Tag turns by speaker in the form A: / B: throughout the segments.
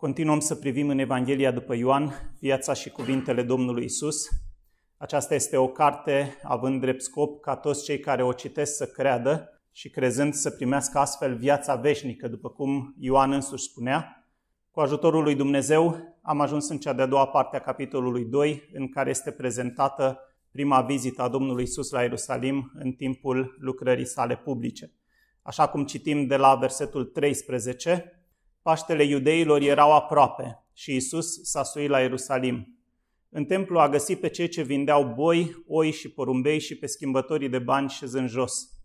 A: Continuăm să privim în Evanghelia după Ioan viața și cuvintele Domnului Isus. Aceasta este o carte având drept scop ca toți cei care o citesc să creadă și crezând să primească astfel viața veșnică, după cum Ioan însuși spunea. Cu ajutorul lui Dumnezeu am ajuns în cea de-a doua parte a capitolului 2, în care este prezentată prima vizită a Domnului Isus la Ierusalim în timpul lucrării sale publice. Așa cum citim de la versetul 13, Paștele iudeilor erau aproape și Isus s-a suit la Ierusalim. În templu a găsit pe cei ce vindeau boi, oi și porumbei și pe schimbătorii de bani șezând jos.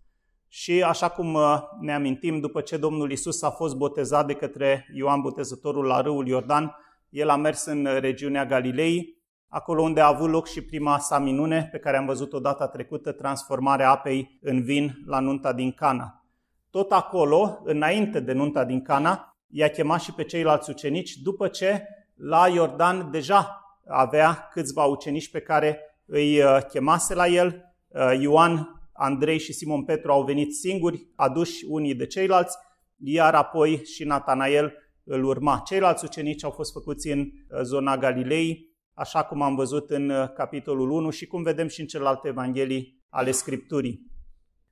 A: Și așa cum uh, ne amintim, după ce Domnul Isus a fost botezat de către Ioan Botezătorul la râul Iordan, el a mers în regiunea Galilei, acolo unde a avut loc și prima sa minune, pe care am văzut-o data trecută, transformarea apei în vin la nunta din Cana. Tot acolo, înainte de nunta din Cana, i-a chemat și pe ceilalți ucenici după ce la Iordan deja avea câțiva ucenici pe care îi uh, chemase la el. Uh, Ioan, Andrei și Simon Petru au venit singuri, aduși unii de ceilalți, iar apoi și Natanael îl urma. Ceilalți ucenici au fost făcuți în uh, zona Galilei, așa cum am văzut în capitolul 1 și cum vedem și în celelalte evanghelii ale Scripturii.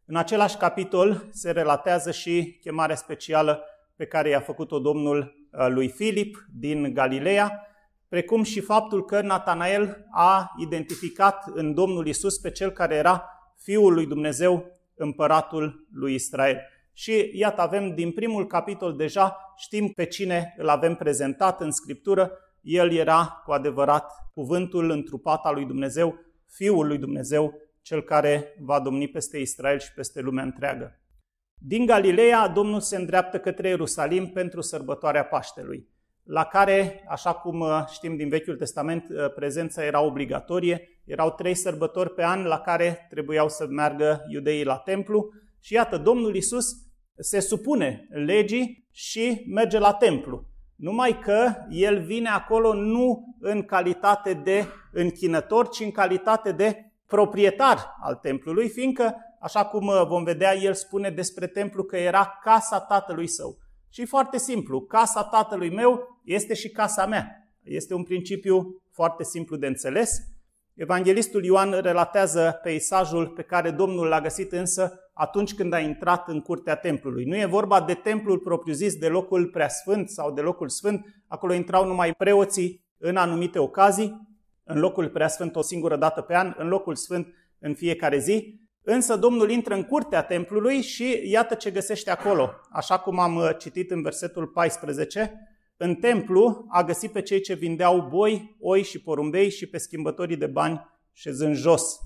A: În același capitol se relatează și chemarea specială pe care i-a făcut-o Domnul uh, lui Filip din Galileea, precum și faptul că Natanael a identificat în Domnul Isus pe cel care era Fiul lui Dumnezeu, împăratul lui Israel. Și iată, avem din primul capitol deja, știm pe cine îl avem prezentat în Scriptură, el era cu adevărat cuvântul întrupat al lui Dumnezeu, Fiul lui Dumnezeu, cel care va domni peste Israel și peste lumea întreagă. Din Galileea, Domnul se îndreaptă către Ierusalim pentru sărbătoarea Paștelui, la care, așa cum uh, știm din Vechiul Testament, uh, prezența era obligatorie. Erau trei sărbători pe an la care trebuiau să meargă iudeii la templu și iată, Domnul Isus se supune legii și merge la templu. Numai că el vine acolo nu în calitate de închinător, ci în calitate de proprietar al templului, fiindcă așa cum uh, vom vedea, el spune despre templu că era casa tatălui său. Și foarte simplu, casa tatălui meu este și casa mea. Este un principiu foarte simplu de înțeles. Evanghelistul Ioan relatează peisajul pe care Domnul l-a găsit însă atunci când a intrat în curtea templului. Nu e vorba de templul propriu-zis, de locul preasfânt sau de locul sfânt. Acolo intrau numai preoții în anumite ocazii, în locul preasfânt o singură dată pe an, în locul sfânt în fiecare zi. Însă Domnul intră în curtea templului și iată ce găsește acolo. Așa cum am uh, citit în versetul 14, în templu a găsit pe cei ce vindeau boi, oi și porumbei și pe schimbătorii de bani șezând jos.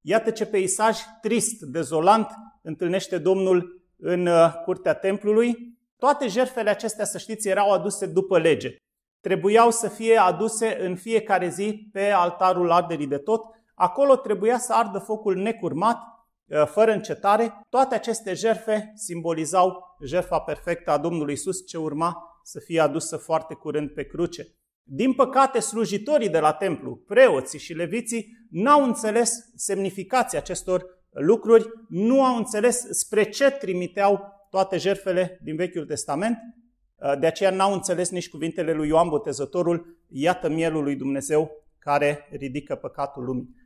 A: Iată ce peisaj trist, dezolant întâlnește Domnul în uh, curtea templului. Toate jertfele acestea, să știți, erau aduse după lege. Trebuiau să fie aduse în fiecare zi pe altarul arderii de tot. Acolo trebuia să ardă focul necurmat Uh, fără încetare, toate aceste jerfe simbolizau jertfa perfectă a Domnului Isus ce urma să fie adusă foarte curând pe cruce. Din păcate, slujitorii de la templu, preoții și leviții, n-au înțeles semnificația acestor lucruri, nu au înțeles spre ce trimiteau toate jerfele din Vechiul Testament, uh, de aceea n-au înțeles nici cuvintele lui Ioan Botezătorul, iată mielul lui Dumnezeu care ridică păcatul lumii.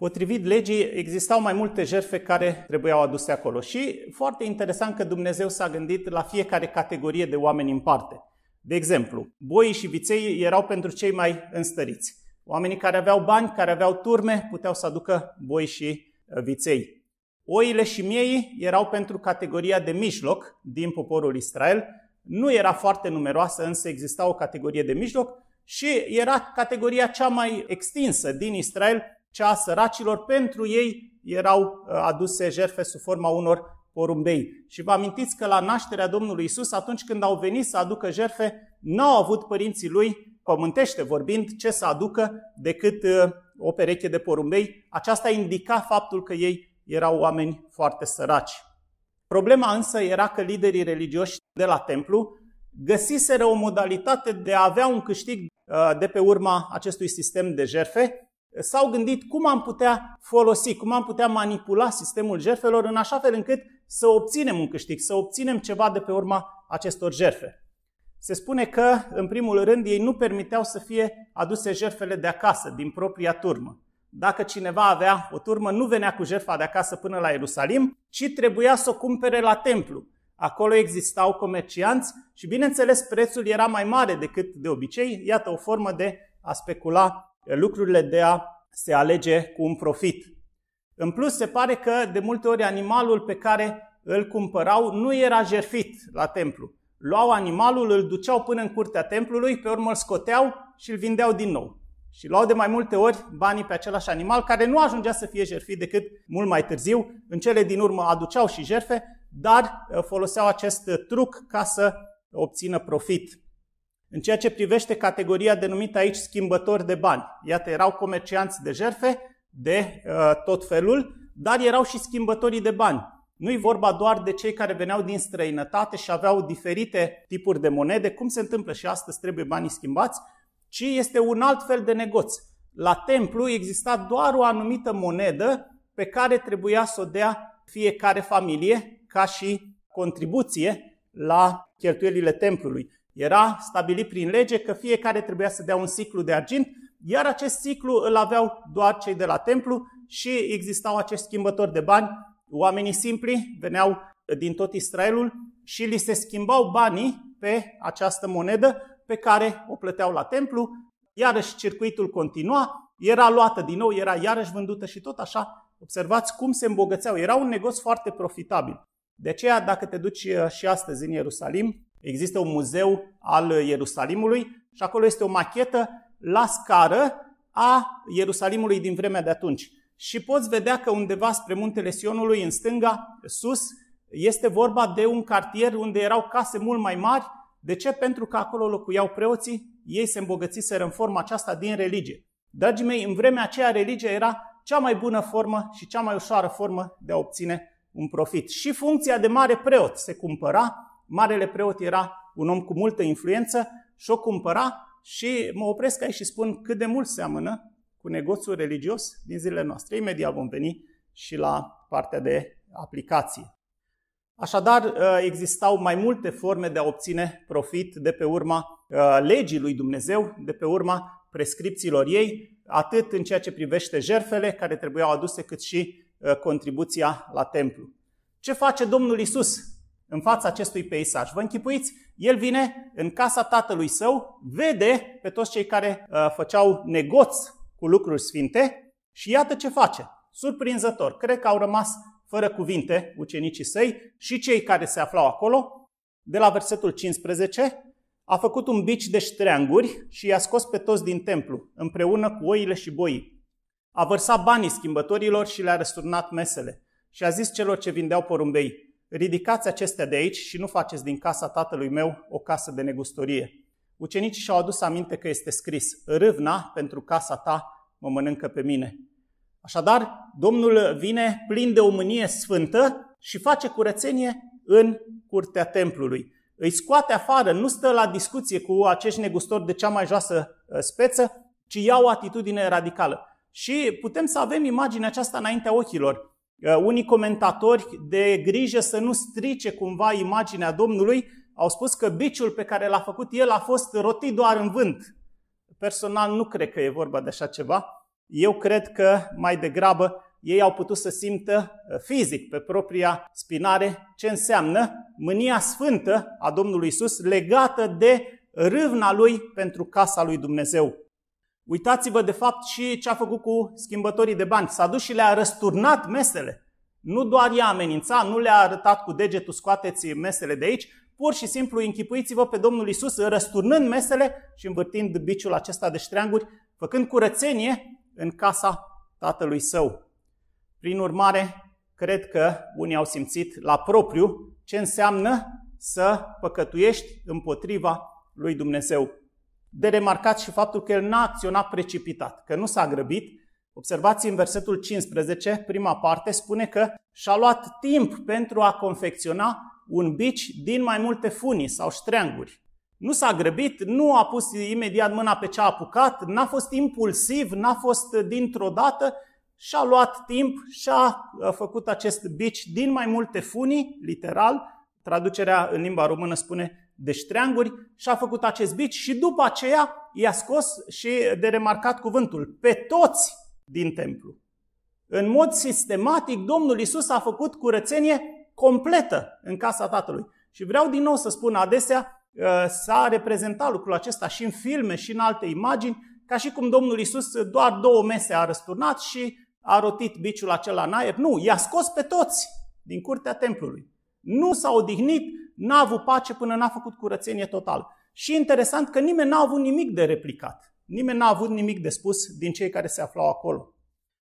A: Potrivit legii, existau mai multe jertfe care trebuiau aduse acolo și foarte interesant că Dumnezeu s-a gândit la fiecare categorie de oameni în parte. De exemplu, boii și viței erau pentru cei mai înstăriți. Oamenii care aveau bani, care aveau turme, puteau să aducă boi și uh, viței. Oile și miei erau pentru categoria de mijloc din poporul Israel. Nu era foarte numeroasă, însă exista o categorie de mijloc și era categoria cea mai extinsă din Israel, cea a săracilor, pentru ei erau uh, aduse jertfe sub forma unor porumbei. Și vă amintiți că la nașterea Domnului Isus, atunci când au venit să aducă jertfe, nu au avut părinții lui, pământește vorbind, ce să aducă decât uh, o pereche de porumbei. Aceasta indica faptul că ei erau oameni foarte săraci. Problema însă era că liderii religioși de la templu găsiseră o modalitate de a avea un câștig uh, de pe urma acestui sistem de jerfe s-au gândit cum am putea folosi, cum am putea manipula sistemul jerfelor în așa fel încât să obținem un câștig, să obținem ceva de pe urma acestor jerfe. Se spune că, în primul rând, ei nu permiteau să fie aduse jertfele de acasă, din propria turmă. Dacă cineva avea o turmă, nu venea cu jertfa de acasă până la Ierusalim, ci trebuia să o cumpere la templu. Acolo existau comercianți și, bineînțeles, prețul era mai mare decât de obicei. Iată o formă de a specula lucrurile, de a se alege cu un profit. În plus, se pare că de multe ori animalul pe care îl cumpărau nu era jerfit la templu. Luau animalul, îl duceau până în curtea templului, pe urmă îl scoteau și îl vindeau din nou. Și luau de mai multe ori banii pe același animal, care nu ajungea să fie jerfit decât mult mai târziu. În cele din urmă aduceau și jerfe, dar uh, foloseau acest uh, truc ca să obțină profit. În ceea ce privește categoria denumită aici schimbători de bani, iată, erau comercianți de jerfe de uh, tot felul, dar erau și schimbătorii de bani. Nu-i vorba doar de cei care veneau din străinătate și aveau diferite tipuri de monede, cum se întâmplă și astăzi trebuie banii schimbați, ci este un alt fel de negoț. La templu exista doar o anumită monedă pe care trebuia să o dea fiecare familie ca și contribuție la cheltuielile templului. Era stabilit prin lege că fiecare trebuia să dea un ciclu de argint, iar acest ciclu îl aveau doar cei de la templu și existau acești schimbători de bani. Oamenii simpli veneau din tot Israelul și li se schimbau banii pe această monedă pe care o plăteau la templu, iarăși circuitul continua, era luată din nou, era iarăși vândută și tot așa. Observați cum se îmbogățeau. Era un negoț foarte profitabil. De aceea, dacă te duci uh, și astăzi în Ierusalim, există un muzeu al Ierusalimului și acolo este o machetă la scară a Ierusalimului din vremea de atunci. Și poți vedea că undeva spre muntele Sionului, în stânga, sus, este vorba de un cartier unde erau case mult mai mari. De ce? Pentru că acolo locuiau preoții, ei se îmbogățiseră în forma aceasta din religie. Dragii mei, în vremea aceea religia era cea mai bună formă și cea mai ușoară formă de a obține un profit. Și funcția de mare preot se cumpăra, marele preot era un om cu multă influență și o cumpăra și mă opresc aici și spun cât de mult seamănă cu negoțul religios din zilele noastre. Imediat vom veni și la partea de aplicație. Așadar, ă, existau mai multe forme de a obține profit de pe urma ă, legii lui Dumnezeu, de pe urma prescripțiilor ei, atât în ceea ce privește jerfele care trebuiau aduse, cât și ă, contribuția la templu. Ce face Domnul Isus în fața acestui peisaj? Vă închipuiți? El vine în casa tatălui său, vede pe toți cei care făceau negoț cu lucruri sfinte și iată ce face. Surprinzător. Cred că au rămas fără cuvinte ucenicii săi și cei care se aflau acolo. De la versetul 15, a făcut un bici de ștreanguri și i-a scos pe toți din templu, împreună cu oile și boii. A vărsat banii schimbătorilor și le-a răsturnat mesele. Și a zis celor ce vindeau porumbei, ridicați acestea de aici și nu faceți din casa tatălui meu o casă de negustorie. Ucenicii și-au adus aminte că este scris, râvna pentru casa ta mă mănâncă pe mine. Așadar, Domnul vine plin de o mânie sfântă și face curățenie în curtea templului. Îi scoate afară, nu stă la discuție cu acești negustori de cea mai joasă uh, speță, ci ia o atitudine radicală. Și putem să avem imaginea aceasta înaintea ochilor. Uh, unii comentatori, de grijă să nu strice cumva imaginea Domnului, au spus că biciul pe care l-a făcut el a fost rotit doar în vânt. Personal nu cred că e vorba de așa ceva. Eu cred că mai degrabă ei au putut să simtă uh, fizic pe propria spinare ce înseamnă mânia sfântă a Domnului Isus legată de râvna lui pentru casa lui Dumnezeu. Uitați-vă de fapt și ce a făcut cu schimbătorii de bani. S-a dus și le-a răsturnat mesele. Nu doar i-a amenințat, nu le-a arătat cu degetul scoateți mesele de aici, pur și simplu închipuiți-vă pe Domnul Isus răsturnând mesele și învârtind biciul acesta de ștreanguri, făcând curățenie în casa tatălui său. Prin urmare, cred că unii au simțit la propriu ce înseamnă să păcătuiești împotriva lui Dumnezeu. De remarcat și faptul că el n-a acționat precipitat, că nu s-a grăbit. Observați în versetul 15, prima parte, spune că și-a luat timp pentru a confecționa un bici din mai multe funii sau ștreanguri. Nu s-a grăbit, nu a pus imediat mâna pe ce a apucat, n-a fost impulsiv, n-a fost dintr-o dată, și-a luat timp și a făcut acest bici din mai multe funii, literal. Traducerea în limba română spune de ștreanguri și a făcut acest bici și după aceea i-a scos și de remarcat cuvântul pe toți din templu. În mod sistematic, Domnul Isus a făcut curățenie completă în casa Tatălui. Și vreau din nou să spun adesea, uh, s-a reprezentat lucrul acesta și în filme și în alte imagini, ca și cum Domnul Isus doar două mese a răsturnat și a rotit biciul acela în aer. Nu, i-a scos pe toți din curtea templului. Nu s-a odihnit, n-a avut pace până n-a făcut curățenie totală. Și interesant că nimeni n-a avut nimic de replicat. Nimeni n-a avut nimic de spus din cei care se aflau acolo.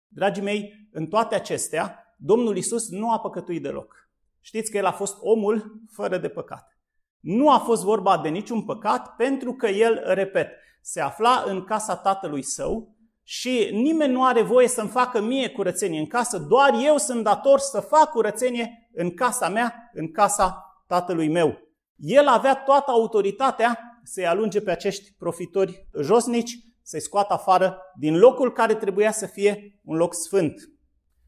A: Dragii mei, în toate acestea, Domnul Isus nu a păcătuit deloc. Știți că El a fost omul fără de păcat. Nu a fost vorba de niciun păcat pentru că El, repet, se afla în casa tatălui său și nimeni nu are voie să-mi facă mie curățenie în casă, doar eu sunt dator să fac curățenie în casa mea, în casa tatălui meu. El avea toată autoritatea să-i alunge pe acești profitori josnici, să-i scoată afară din locul care trebuia să fie un loc sfânt.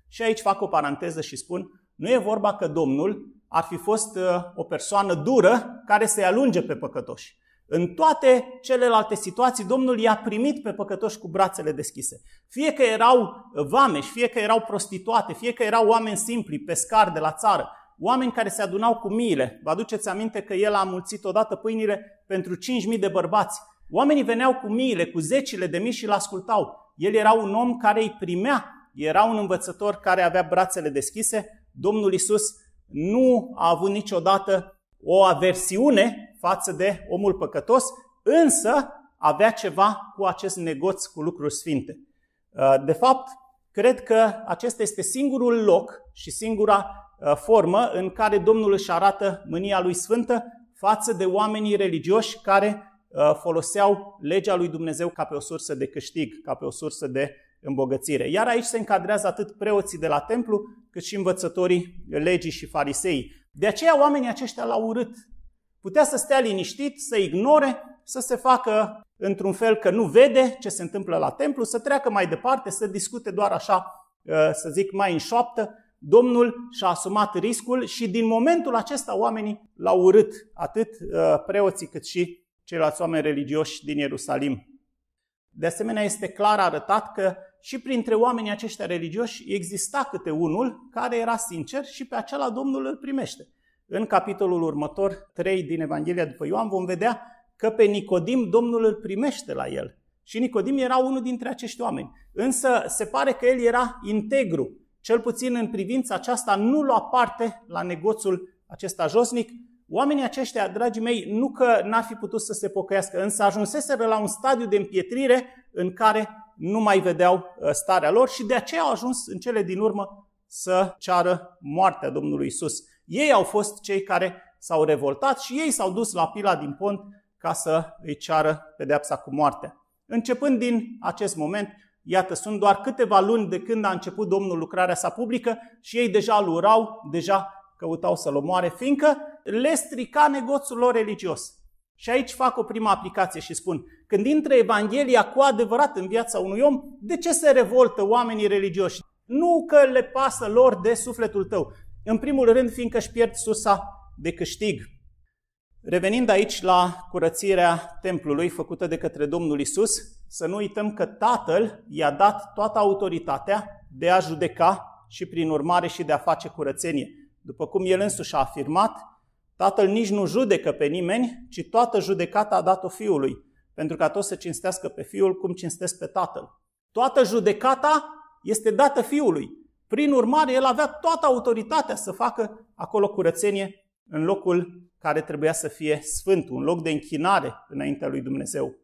A: Și aici fac o paranteză și spun, nu e vorba că Domnul ar fi fost uh, o persoană dură care să-i alunge pe păcătoși. În toate celelalte situații, Domnul i-a primit pe păcătoși cu brațele deschise. Fie că erau vameși, fie că erau prostituate, fie că erau oameni simpli, pescari de la țară, oameni care se adunau cu miile. Vă aduceți aminte că el a mulțit odată pâinile pentru 5.000 de bărbați. Oamenii veneau cu miile, cu zecile de mii și îl ascultau. El era un om care îi primea, era un învățător care avea brațele deschise. Domnul Isus nu a avut niciodată o aversiune față de omul păcătos, însă avea ceva cu acest negoț cu lucruri sfinte. De fapt, cred că acesta este singurul loc și singura Uh, formă în care Domnul își arată mânia lui sfântă față de oamenii religioși care uh, foloseau legea lui Dumnezeu ca pe o sursă de câștig, ca pe o sursă de îmbogățire. Iar aici se încadrează atât preoții de la templu, cât și învățătorii legii și farisei. De aceea oamenii aceștia l-au urât. Putea să stea liniștit, să ignore, să se facă într-un fel că nu vede ce se întâmplă la templu, să treacă mai departe, să discute doar așa, uh, să zic, mai în șoaptă, Domnul și-a asumat riscul și din momentul acesta oamenii l-au urât, atât uh, preoții cât și ceilalți oameni religioși din Ierusalim. De asemenea, este clar arătat că și printre oamenii aceștia religioși exista câte unul care era sincer și pe acela Domnul îl primește. În capitolul următor, 3 din Evanghelia după Ioan, vom vedea că pe Nicodim Domnul îl primește la el. Și Nicodim era unul dintre acești oameni. Însă se pare că el era integru, cel puțin în privința aceasta, nu lua parte la negoțul acesta josnic. Oamenii aceștia, dragii mei, nu că n-ar fi putut să se pocăiască, însă ajunseseră la un stadiu de împietrire în care nu mai vedeau uh, starea lor și de aceea au ajuns în cele din urmă să ceară moartea Domnului Isus. Ei au fost cei care s-au revoltat și ei s-au dus la pila din pont ca să îi ceară pedeapsa cu moartea. Începând din acest moment, Iată, sunt doar câteva luni de când a început Domnul lucrarea sa publică și ei deja îl urau, deja căutau să-l omoare, fiindcă le strica negoțul lor religios. Și aici fac o primă aplicație și spun, când intră Evanghelia cu adevărat în viața unui om, de ce se revoltă oamenii religioși? Nu că le pasă lor de sufletul tău. În primul rând, fiindcă își pierd sursa de câștig. Revenind aici la curățirea templului făcută de către Domnul Isus, să nu uităm că Tatăl i-a dat toată autoritatea de a judeca și prin urmare și de a face curățenie. După cum el însuși a afirmat, Tatăl nici nu judecă pe nimeni, ci toată judecata a dat-o Fiului, pentru ca toți să cinstească pe Fiul cum cinstesc pe Tatăl. Toată judecata este dată Fiului. Prin urmare, el avea toată autoritatea să facă acolo curățenie în locul care trebuia să fie sfânt, un loc de închinare înaintea lui Dumnezeu.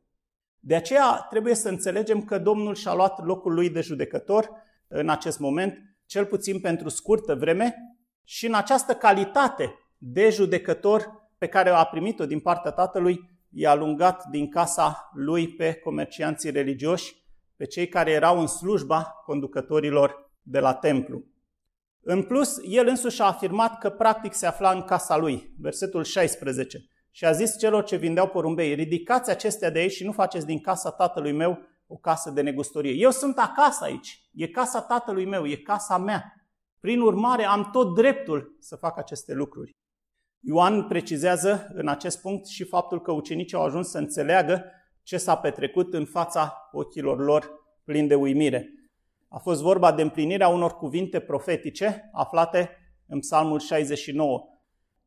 A: De aceea trebuie să înțelegem că Domnul și-a luat locul lui de judecător în acest moment, cel puțin pentru scurtă vreme, și în această calitate de judecător pe care a primit-o din partea Tatălui, i-a alungat din casa lui pe comercianții religioși, pe cei care erau în slujba conducătorilor de la templu. În plus, el însuși a afirmat că practic se afla în casa lui, versetul 16, și a zis celor ce vindeau porumbei, ridicați acestea de aici și nu faceți din casa tatălui meu o casă de negustorie. Eu sunt acasă aici, e casa tatălui meu, e casa mea. Prin urmare, am tot dreptul să fac aceste lucruri. Ioan precizează în acest punct și faptul că ucenicii au ajuns să înțeleagă ce s-a petrecut în fața ochilor lor plini de uimire. A fost vorba de împlinirea unor cuvinte profetice aflate în Psalmul 69.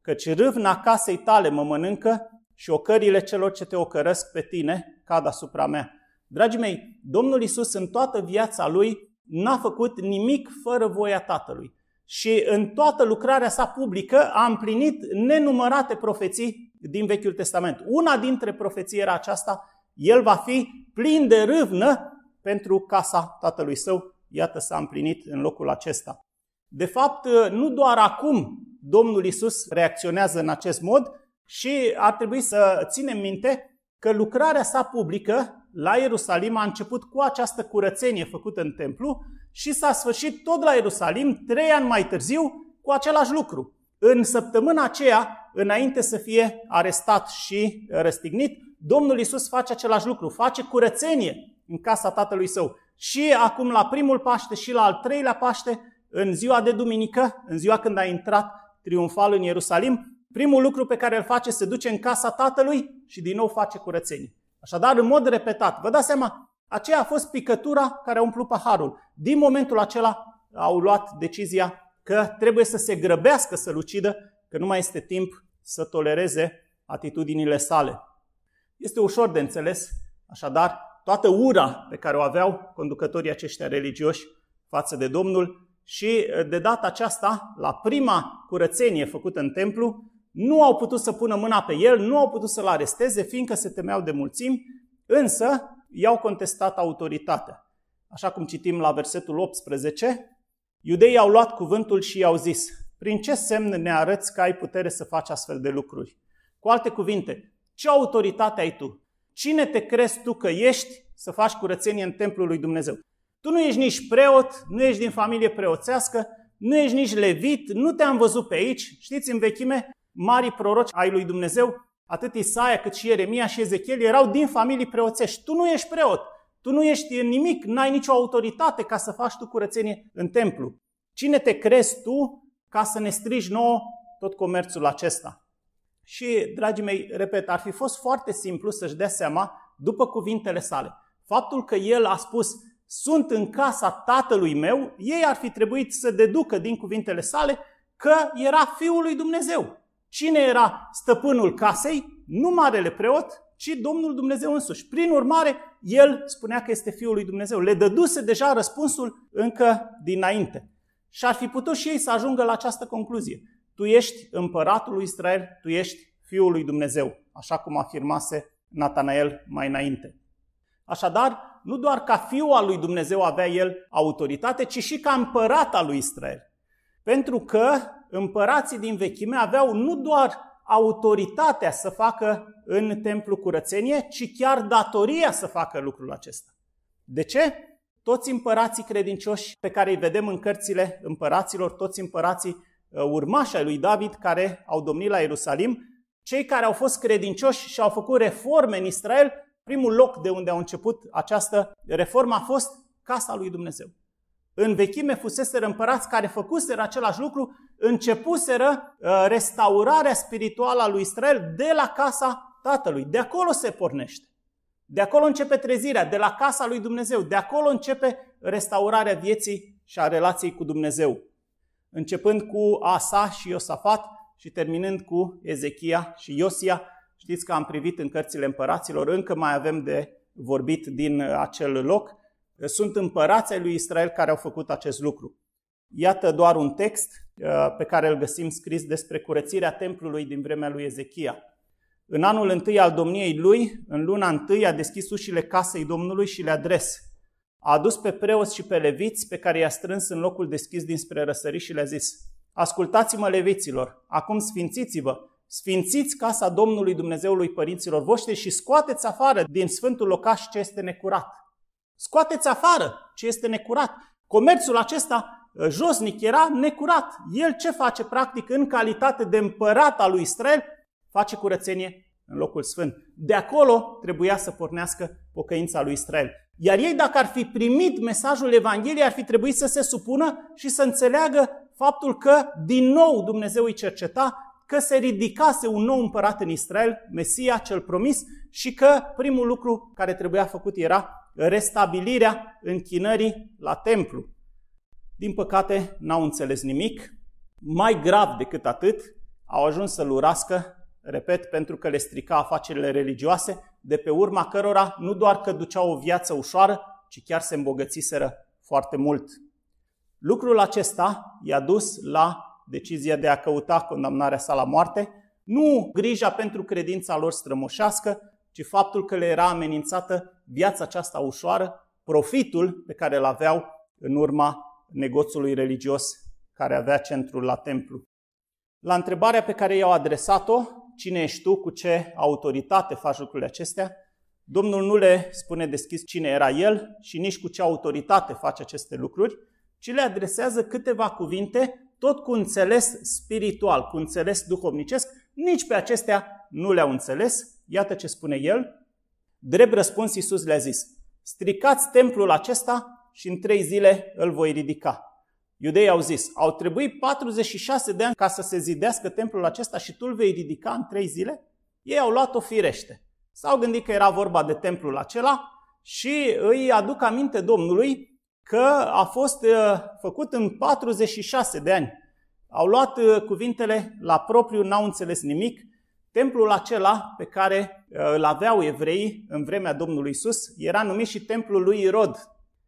A: Căci râvna casei tale mă mănâncă și ocările celor ce te ocărăsc pe tine cad asupra mea. Dragii mei, Domnul Isus în toată viața lui n-a făcut nimic fără voia Tatălui. Și în toată lucrarea sa publică a împlinit nenumărate profeții din Vechiul Testament. Una dintre profeții era aceasta, el va fi plin de râvnă pentru casa tatălui său. Iată s-a împlinit în locul acesta. De fapt, nu doar acum Domnul Isus reacționează în acest mod și ar trebui să ținem minte că lucrarea sa publică la Ierusalim a început cu această curățenie făcută în templu și s-a sfârșit tot la Ierusalim, trei ani mai târziu, cu același lucru. În săptămâna aceea, înainte să fie arestat și răstignit, Domnul Isus face același lucru, face curățenie în casa tatălui său. Și acum la primul Paște și la al treilea Paște, în ziua de duminică, în ziua când a intrat triumfal în Ierusalim, primul lucru pe care îl face se duce în casa tatălui și din nou face curățenie. Așadar, în mod repetat, vă dați seama, aceea a fost picătura care a umplut paharul. Din momentul acela au luat decizia că trebuie să se grăbească să-l ucidă, că nu mai este timp să tolereze atitudinile sale. Este ușor de înțeles, așadar, toată ura pe care o aveau conducătorii aceștia religioși față de Domnul și de data aceasta, la prima curățenie făcută în templu, nu au putut să pună mâna pe el, nu au putut să-l aresteze, fiindcă se temeau de mulțimi, însă i-au contestat autoritatea. Așa cum citim la versetul 18, iudeii au luat cuvântul și i-au zis, prin ce semn ne arăți că ai putere să faci astfel de lucruri? Cu alte cuvinte, ce autoritate ai tu? Cine te crezi tu că ești să faci curățenie în templul lui Dumnezeu? Tu nu ești nici preot, nu ești din familie preoțească, nu ești nici levit, nu te-am văzut pe aici. Știți, în vechime, mari proroci ai lui Dumnezeu, atât Isaia cât și Ieremia și Ezechiel erau din familii preoțești. Tu nu ești preot, tu nu ești nimic, n-ai nicio autoritate ca să faci tu curățenie în templu. Cine te crezi tu ca să ne strigi nouă tot comerțul acesta? Și, dragii mei, repet, ar fi fost foarte simplu să-și dea seama, după cuvintele sale, faptul că el a spus, sunt în casa tatălui meu, ei ar fi trebuit să deducă din cuvintele sale că era Fiul lui Dumnezeu. Cine era stăpânul casei? Nu marele preot, ci Domnul Dumnezeu însuși. Prin urmare, el spunea că este Fiul lui Dumnezeu. Le dăduse deja răspunsul încă dinainte. Și ar fi putut și ei să ajungă la această concluzie. Tu ești împăratul lui Israel, tu ești Fiul lui Dumnezeu, așa cum afirmase Natanael mai înainte. Așadar, nu doar ca fiul al lui Dumnezeu avea el autoritate, ci și ca împărat al lui Israel. Pentru că împărații din vechime aveau nu doar autoritatea să facă în templu curățenie, ci chiar datoria să facă lucrul acesta. De ce? Toți împărații credincioși pe care îi vedem în cărțile împăraților, toți împărații uh, urmași ai lui David care au domnit la Ierusalim, cei care au fost credincioși și au făcut reforme în Israel, primul loc de unde au început această reformă a fost casa lui Dumnezeu. În vechime fuseseră împărați care făcuseră același lucru, începuseră uh, restaurarea spirituală a lui Israel de la casa tatălui. De acolo se pornește. De acolo începe trezirea, de la casa lui Dumnezeu. De acolo începe restaurarea vieții și a relației cu Dumnezeu. Începând cu Asa și Iosafat și terminând cu Ezechia și Iosia. Știți că am privit în cărțile împăraților, încă mai avem de vorbit din acel loc. Sunt împărații lui Israel care au făcut acest lucru. Iată doar un text uh, pe care îl găsim scris despre curățirea templului din vremea lui Ezechia. În anul întâi al domniei lui, în luna întâi, a deschis ușile casei Domnului și le-a adres. A adus pe preoți și pe leviți pe care i-a strâns în locul deschis dinspre răsărit și le-a zis Ascultați-mă, leviților, acum sfințiți-vă, sfințiți casa Domnului Dumnezeului părinților voștri și scoateți afară din sfântul locaș ce este necurat. Scoateți afară ce este necurat. Comerțul acesta ă, josnic era necurat. El ce face practic în calitate de împărat al lui Israel? Face curățenie în locul sfânt. De acolo trebuia să pornească pocăința lui Israel. Iar ei, dacă ar fi primit mesajul Evangheliei, ar fi trebuit să se supună și să înțeleagă faptul că din nou Dumnezeu îi cerceta, că se ridicase un nou împărat în Israel, Mesia cel promis, și că primul lucru care trebuia făcut era restabilirea închinării la templu. Din păcate, n-au înțeles nimic. Mai grav decât atât, au ajuns să-l urască, repet, pentru că le strica afacerile religioase, de pe urma cărora nu doar că duceau o viață ușoară, ci chiar se îmbogățiseră foarte mult. Lucrul acesta i-a dus la decizia de a căuta condamnarea sa la moarte, nu grija pentru credința lor strămoșească, ci faptul că le era amenințată viața aceasta ușoară, profitul pe care îl aveau în urma negoțului religios care avea centrul la templu. La întrebarea pe care i-au adresat-o, cine ești tu, cu ce autoritate faci lucrurile acestea, Domnul nu le spune deschis cine era el și nici cu ce autoritate face aceste lucruri, ci le adresează câteva cuvinte, tot cu înțeles spiritual, cu înțeles duhovnicesc, nici pe acestea nu le-au înțeles. Iată ce spune el. Drept răspuns, Iisus le-a zis, stricați templul acesta și în trei zile îl voi ridica. Iudeii au zis, au trebuit 46 de ani ca să se zidească templul acesta și tu îl vei ridica în trei zile? Ei au luat-o firește. S-au gândit că era vorba de templul acela și îi aduc aminte Domnului că a fost uh, făcut în 46 de ani. Au luat uh, cuvintele la propriu, n-au înțeles nimic. Templul acela pe care uh, îl aveau evreii în vremea Domnului Isus era numit și templul lui Irod,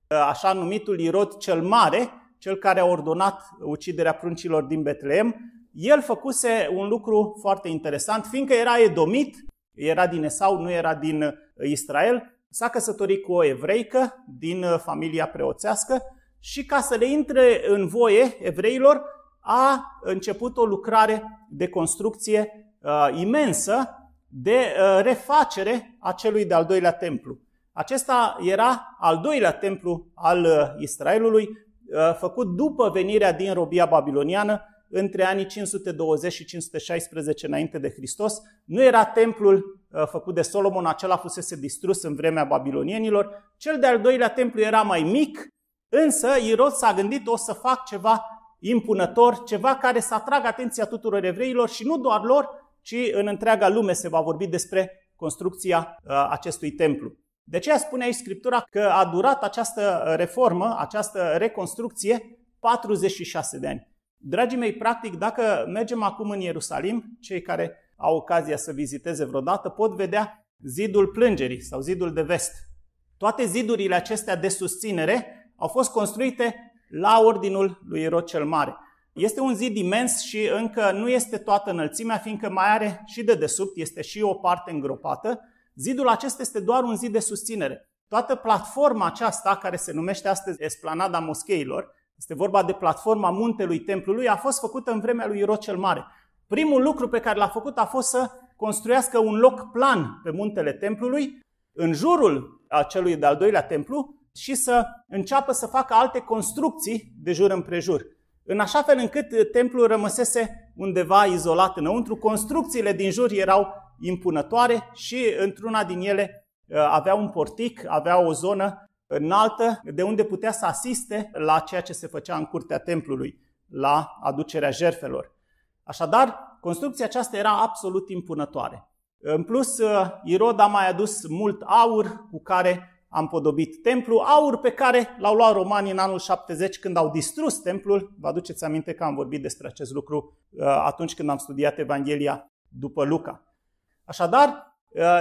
A: așa numitul Irod cel Mare, cel care a ordonat uciderea pruncilor din Betleem. El făcuse un lucru foarte interesant, fiindcă era edomit, era din Esau, nu era din Israel, s-a căsătorit cu o evreică din uh, familia preoțească și ca să le intre în voie evreilor, a început o lucrare de construcție uh, imensă de uh, refacere a celui de-al doilea templu. Acesta era al doilea templu al uh, Israelului, uh, făcut după venirea din robia babiloniană între anii 520 și 516 înainte de Hristos. Nu era templul uh, făcut de Solomon, acela fusese distrus în vremea babilonienilor. Cel de-al doilea templu era mai mic, însă Irod s-a gândit o să fac ceva impunător, ceva care să atragă atenția tuturor evreilor și nu doar lor, ci în întreaga lume se va vorbi despre construcția uh, acestui templu. De aceea spune aici Scriptura că a durat această reformă, această reconstrucție 46 de ani. Dragii mei, practic, dacă mergem acum în Ierusalim, cei care au ocazia să viziteze vreodată pot vedea zidul plângerii sau zidul de vest. Toate zidurile acestea de susținere au fost construite la ordinul lui Irod cel Mare. Este un zid imens și încă nu este toată înălțimea, fiindcă mai are și de desubt, este și o parte îngropată. Zidul acesta este doar un zid de susținere. Toată platforma aceasta, care se numește astăzi Esplanada Moscheilor, este vorba de platforma muntelui templului, a fost făcută în vremea lui Irod cel Mare. Primul lucru pe care l-a făcut a fost să construiască un loc plan pe muntele templului, în jurul acelui de-al doilea templu, și să înceapă să facă alte construcții de jur împrejur. În așa fel încât templul rămăsese undeva izolat înăuntru, construcțiile din jur erau impunătoare și într-una din ele uh, avea un portic, avea o zonă înaltă de unde putea să asiste la ceea ce se făcea în curtea templului, la aducerea jerfelor. Așadar, construcția aceasta era absolut impunătoare. În plus, Irod a mai adus mult aur cu care am podobit templu, aur pe care l-au luat romanii în anul 70 când au distrus templul. Vă aduceți aminte că am vorbit despre acest lucru uh, atunci când am studiat Evanghelia după Luca. Așadar, Uh,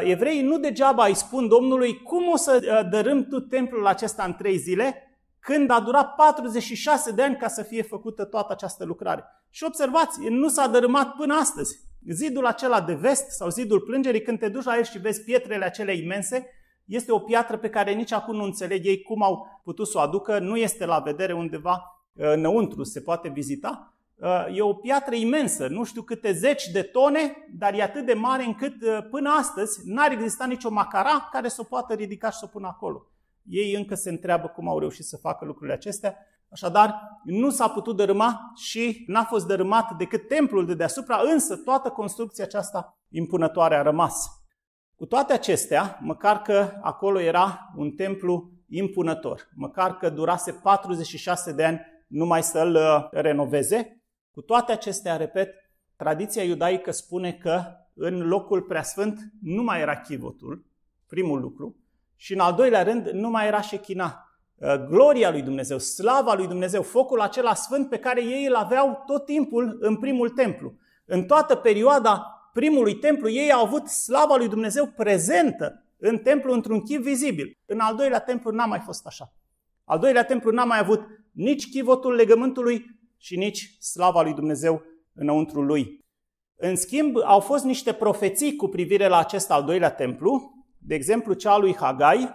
A: evreii nu degeaba îi spun Domnului cum o să uh, dărâm tu templul acesta în trei zile, când a durat 46 de ani ca să fie făcută toată această lucrare. Și observați, nu s-a dărâmat până astăzi. Zidul acela de vest sau zidul plângerii, când te duci la el și vezi pietrele acelea imense, este o piatră pe care nici acum nu înțeleg ei cum au putut să o aducă, nu este la vedere undeva uh, înăuntru, se poate vizita, Uh, e o piatră imensă, nu știu câte zeci de tone, dar e atât de mare încât uh, până astăzi n-ar exista nicio macara care să o poată ridica și să o pună acolo. Ei încă se întreabă cum au reușit să facă lucrurile acestea. Așadar, nu s-a putut dărâma și n-a fost dărâmat decât templul de deasupra, însă toată construcția aceasta impunătoare a rămas. Cu toate acestea, măcar că acolo era un templu impunător, măcar că durase 46 de ani numai să-l uh, renoveze, cu toate acestea, repet, Tradiția iudaică spune că în locul preasfânt nu mai era chivotul, primul lucru, și în al doilea rând nu mai era șechina, uh, gloria lui Dumnezeu, slava lui Dumnezeu, focul acela sfânt pe care ei îl aveau tot timpul în primul templu. În toată perioada primului templu, ei au avut slava lui Dumnezeu prezentă în templu într-un chip vizibil. În al doilea templu n-a mai fost așa. Al doilea templu n-a mai avut nici chivotul legământului și nici slava lui Dumnezeu înăuntru lui. În schimb, au fost niște profeții cu privire la acest al doilea templu, de exemplu cea lui Hagai,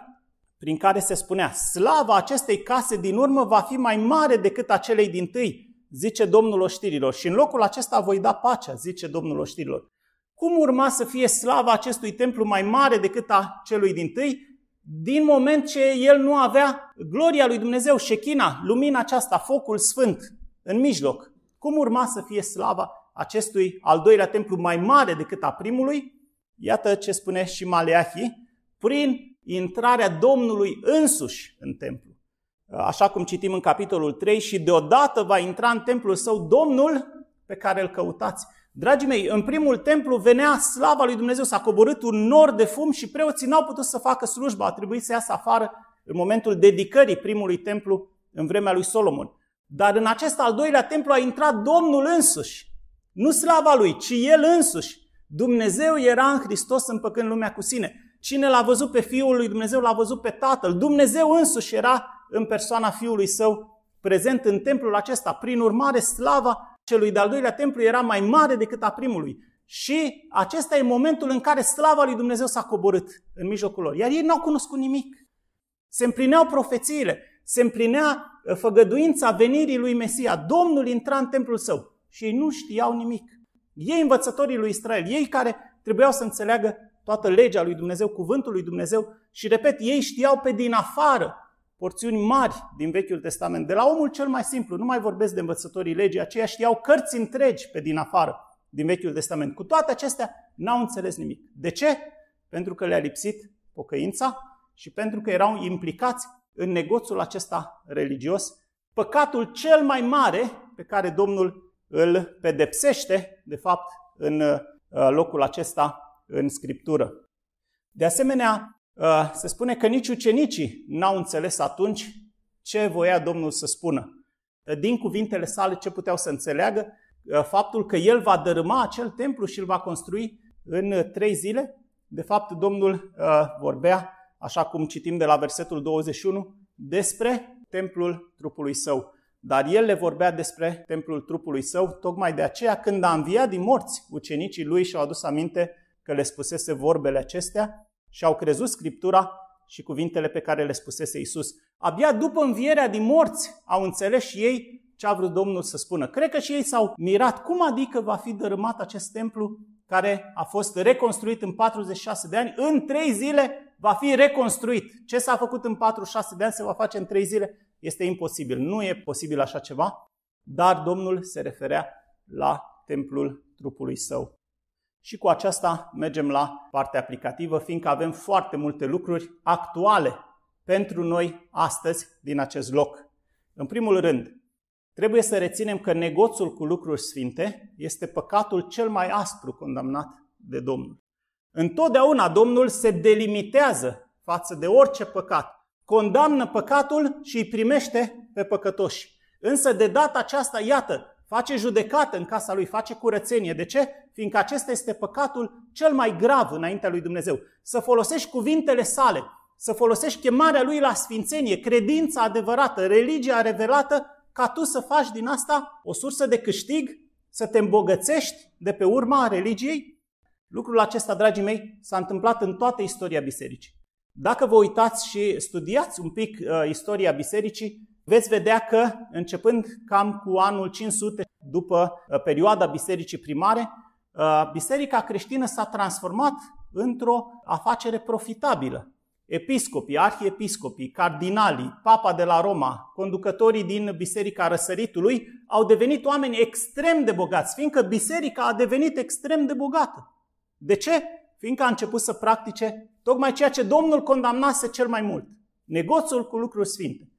A: prin care se spunea, slava acestei case din urmă va fi mai mare decât a celei din tâi, zice Domnul oștirilor, și în locul acesta voi da pacea, zice Domnul oștirilor. Cum urma să fie slava acestui templu mai mare decât a celui din tâi, din moment ce el nu avea gloria lui Dumnezeu, șechina, lumina aceasta, focul sfânt în mijloc? Cum urma să fie slava acestui al doilea templu mai mare decât a primului? Iată ce spune și Maleahi, prin intrarea Domnului însuși în templu. Așa cum citim în capitolul 3, și deodată va intra în templul său Domnul pe care îl căutați. Dragii mei, în primul templu venea slava lui Dumnezeu, s-a coborât un nor de fum și preoții n-au putut să facă slujba, a trebuit să iasă afară în momentul dedicării primului templu în vremea lui Solomon. Dar în acest al doilea templu a intrat Domnul însuși. Nu slava lui, ci el însuși. Dumnezeu era în Hristos împăcând lumea cu sine. Cine l-a văzut pe Fiul lui Dumnezeu, l-a văzut pe Tatăl. Dumnezeu însuși era în persoana Fiului Său prezent în templul acesta. Prin urmare, slava celui de-al doilea templu era mai mare decât a primului. Și acesta e momentul în care slava lui Dumnezeu s-a coborât în mijlocul lor. Iar ei n-au cunoscut nimic. Se împlineau profețiile, se împlinea uh, făgăduința venirii lui Mesia. Domnul intra în templul său și ei nu știau nimic. Ei învățătorii lui Israel, ei care trebuiau să înțeleagă toată legea lui Dumnezeu, cuvântul lui Dumnezeu și, repet, ei știau pe din afară porțiuni mari din Vechiul Testament. De la omul cel mai simplu, nu mai vorbesc de învățătorii legii, aceia știau cărți întregi pe din afară din Vechiul Testament. Cu toate acestea, n-au înțeles nimic. De ce? Pentru că le-a lipsit pocăința și pentru că erau implicați în negoțul acesta religios, păcatul cel mai mare pe care Domnul îl pedepsește, de fapt, în uh, locul acesta în Scriptură. De asemenea, Uh, se spune că nici ucenicii n-au înțeles atunci ce voia Domnul să spună. Uh, din cuvintele sale ce puteau să înțeleagă? Uh, faptul că El va dărâma acel templu și îl va construi în trei zile? De fapt, Domnul vorbea, așa cum citim de la versetul 21, despre templul trupului său. Dar el le vorbea despre templul trupului său, tocmai de aceea când a înviat din morți, ucenicii lui și-au adus aminte că le spusese vorbele acestea și au crezut Scriptura și cuvintele pe care le spusese Isus. Abia după învierea din morți au înțeles și ei ce a vrut Domnul să spună. Cred că și ei s-au mirat. Cum adică va fi dărâmat acest templu care a fost reconstruit în 46 de ani? În 3 zile va fi reconstruit. Ce s-a făcut în 46 de ani se va face în 3 zile? Este imposibil. Nu e posibil așa ceva. Dar Domnul se referea la templul trupului său. Și cu aceasta mergem la partea aplicativă, fiindcă avem foarte multe lucruri actuale pentru noi astăzi din acest loc. În primul rând, trebuie să reținem că negoțul cu lucruri sfinte este păcatul cel mai aspru condamnat de Domnul. Întotdeauna Domnul se delimitează față de orice păcat, condamnă păcatul și îi primește pe păcătoși. Însă de data aceasta, iată, face judecată în casa lui, face curățenie. De ce? Fiindcă acesta este păcatul cel mai grav înaintea lui Dumnezeu. Să folosești cuvintele sale, să folosești chemarea lui la sfințenie, credința adevărată, religia revelată, ca tu să faci din asta o sursă de câștig, să te îmbogățești de pe urma religiei. Lucrul acesta, dragii mei, s-a întâmplat în toată istoria bisericii. Dacă vă uitați și studiați un pic uh, istoria bisericii, veți vedea că, începând cam cu anul 500, după uh, perioada bisericii primare, uh, biserica creștină s-a transformat într-o afacere profitabilă. Episcopii, arhiepiscopii, cardinalii, papa de la Roma, conducătorii din Biserica Răsăritului au devenit oameni extrem de bogați, fiindcă biserica a devenit extrem de bogată. De ce? Fiindcă a început să practice tocmai ceea ce Domnul condamnase cel mai mult, negoțul cu lucruri sfinte.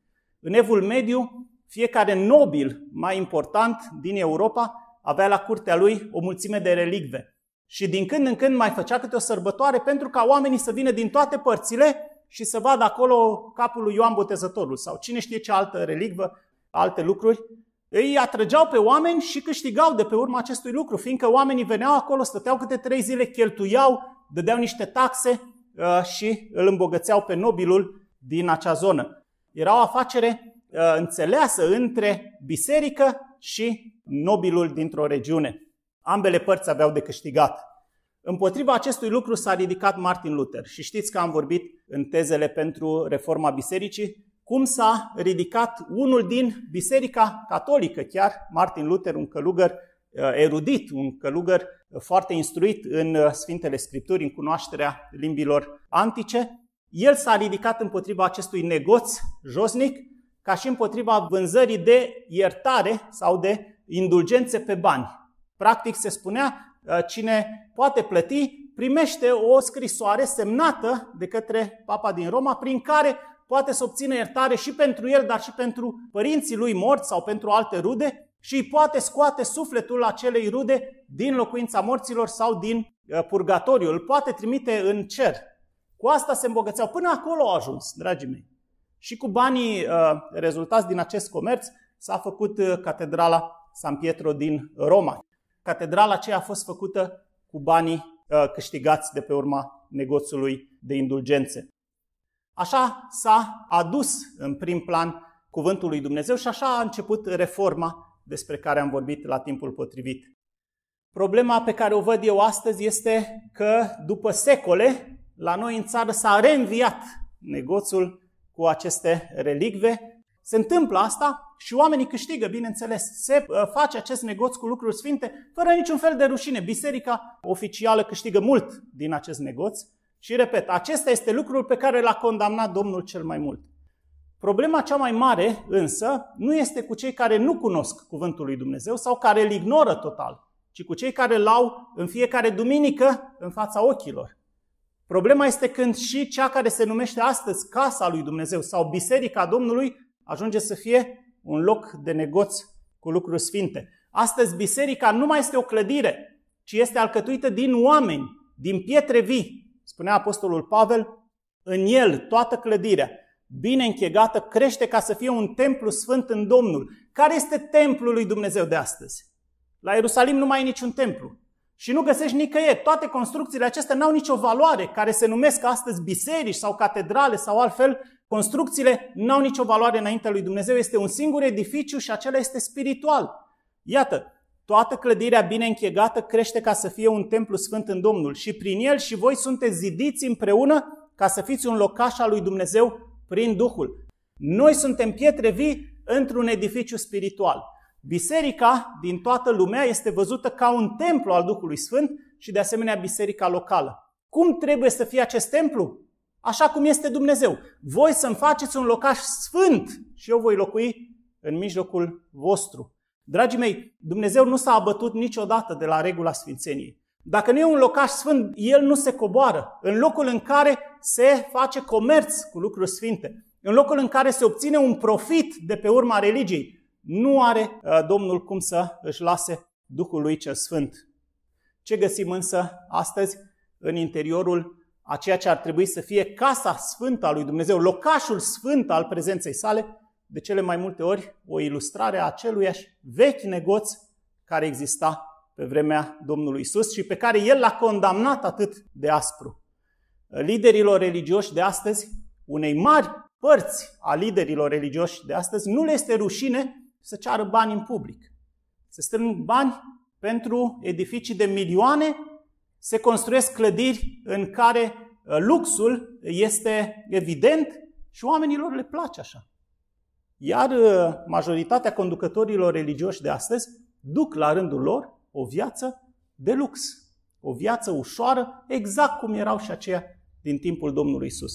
A: În evul mediu, fiecare nobil mai important din Europa avea la curtea lui o mulțime de relicve. Și din când în când mai făcea câte o sărbătoare pentru ca oamenii să vină din toate părțile și să vadă acolo capul lui Ioan Botezătorul sau cine știe ce altă relicvă, alte lucruri. Îi atrăgeau pe oameni și câștigau de pe urma acestui lucru, fiindcă oamenii veneau acolo, stăteau câte trei zile, cheltuiau, dădeau niște taxe uh, și îl îmbogățeau pe nobilul din acea zonă. Era o afacere uh, înțeleasă între biserică și nobilul dintr-o regiune. Ambele părți aveau de câștigat. Împotriva acestui lucru s-a ridicat Martin Luther și știți că am vorbit în tezele pentru reforma bisericii, cum s-a ridicat unul din biserica catolică, chiar Martin Luther, un călugăr uh, erudit, un călugăr foarte instruit în uh, Sfintele Scripturi, în cunoașterea limbilor antice, el s-a ridicat împotriva acestui negoț josnic, ca și împotriva vânzării de iertare sau de indulgențe pe bani. Practic se spunea, uh, cine poate plăti, primește o scrisoare semnată de către Papa din Roma, prin care poate să obțină iertare și pentru el, dar și pentru părinții lui morți sau pentru alte rude și îi poate scoate sufletul acelei rude din locuința morților sau din uh, purgatoriu. Îl poate trimite în cer. Cu asta se îmbogățeau. Până acolo au ajuns, dragii mei. Și cu banii uh, rezultați din acest comerț s-a făcut uh, catedrala San Pietro din Roma. Catedrala aceea a fost făcută cu banii uh, câștigați de pe urma negoțului de indulgențe. Așa s-a adus în prim plan cuvântul lui Dumnezeu și așa a început reforma despre care am vorbit la timpul potrivit. Problema pe care o văd eu astăzi este că după secole la noi în țară s-a reînviat negoțul cu aceste relicve. Se întâmplă asta și oamenii câștigă, bineînțeles. Se uh, face acest negoț cu lucruri sfinte fără niciun fel de rușine. Biserica oficială câștigă mult din acest negoț. Și repet, acesta este lucrul pe care l-a condamnat Domnul cel mai mult. Problema cea mai mare, însă, nu este cu cei care nu cunosc Cuvântul lui Dumnezeu sau care îl ignoră total, ci cu cei care l-au în fiecare duminică în fața ochilor. Problema este când și cea care se numește astăzi Casa lui Dumnezeu sau Biserica Domnului ajunge să fie un loc de negoț cu lucruri sfinte. Astăzi biserica nu mai este o clădire, ci este alcătuită din oameni, din pietre vii. Spunea Apostolul Pavel, în el toată clădirea, bine închegată, crește ca să fie un templu sfânt în Domnul. Care este templul lui Dumnezeu de astăzi? La Ierusalim nu mai e niciun templu. Și nu găsești nicăieri. Toate construcțiile acestea n-au nicio valoare, care se numesc astăzi biserici sau catedrale sau altfel. Construcțiile n-au nicio valoare înaintea lui Dumnezeu. Este un singur edificiu și acela este spiritual. Iată, toată clădirea bine închegată crește ca să fie un templu sfânt în Domnul și prin el și voi sunteți zidiți împreună ca să fiți un locaș al lui Dumnezeu prin Duhul. Noi suntem pietre vii într-un edificiu spiritual. Biserica din toată lumea este văzută ca un templu al Duhului Sfânt și de asemenea biserica locală. Cum trebuie să fie acest templu? Așa cum este Dumnezeu. Voi să-mi faceți un locaș sfânt și eu voi locui în mijlocul vostru. Dragii mei, Dumnezeu nu s-a abătut niciodată de la regula sfințeniei. Dacă nu e un locaș sfânt, el nu se coboară. În locul în care se face comerț cu lucruri sfinte, în locul în care se obține un profit de pe urma religiei, nu are uh, Domnul cum să își lase Duhul lui cel Sfânt. Ce găsim însă astăzi în interiorul a ceea ce ar trebui să fie casa sfântă a lui Dumnezeu, locașul sfânt al prezenței sale, de cele mai multe ori o ilustrare a aceluiași vechi negoț care exista pe vremea Domnului Isus și pe care el l-a condamnat atât de aspru. Liderilor religioși de astăzi, unei mari părți a liderilor religioși de astăzi, nu le este rușine să ceară bani în public. Se strâng bani pentru edificii de milioane, se construiesc clădiri în care uh, luxul este evident și oamenilor le place așa. Iar uh, majoritatea conducătorilor religioși de astăzi duc la rândul lor o viață de lux, o viață ușoară, exact cum erau și aceia din timpul Domnului Isus.